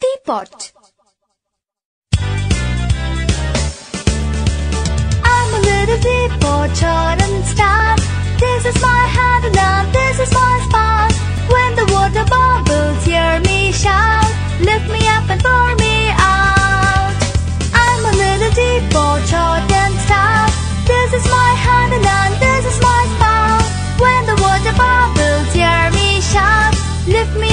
Teapot. I'm a little teapot child. Lift me